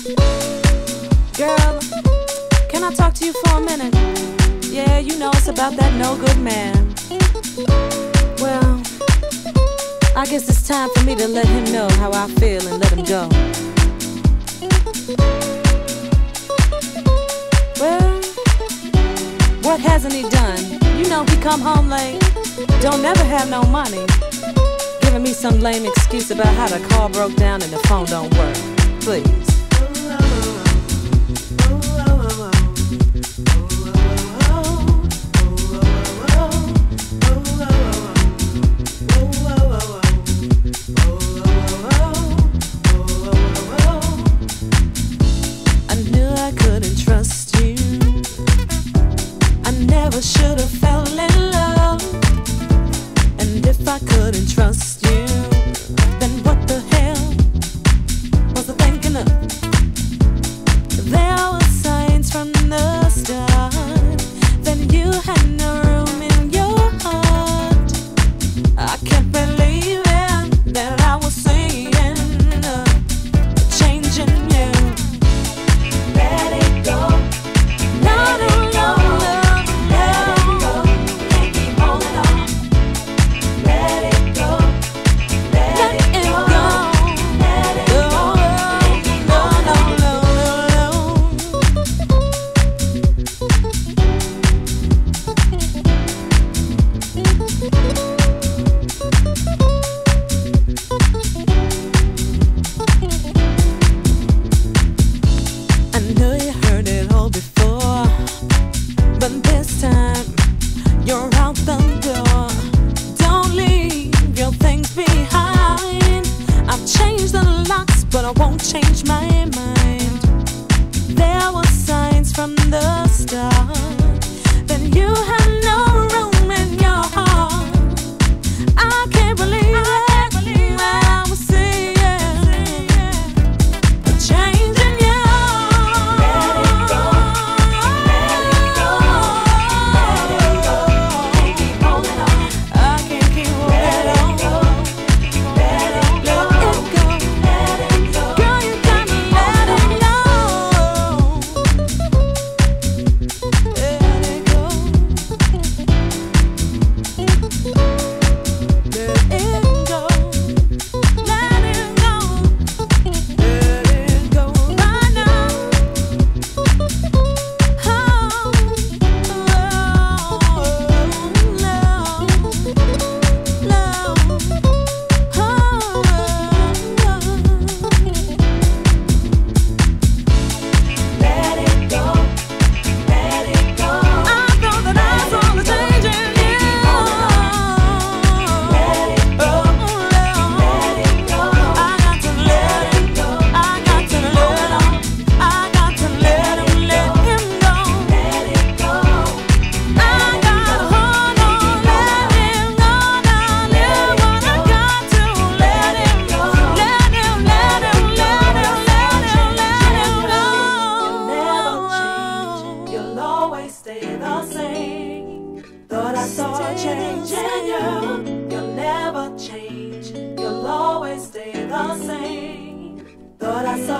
Girl, can I talk to you for a minute? Yeah, you know it's about that no good man. Well, I guess it's time for me to let him know how I feel and let him go. Well, what hasn't he done? You know he come home late, don't never have no money. Giving me some lame excuse about how the car broke down and the phone don't work. Please. I couldn't trust. always stay the same. Thought I saw a change in you. You'll never change. You'll always stay the same. Thought I saw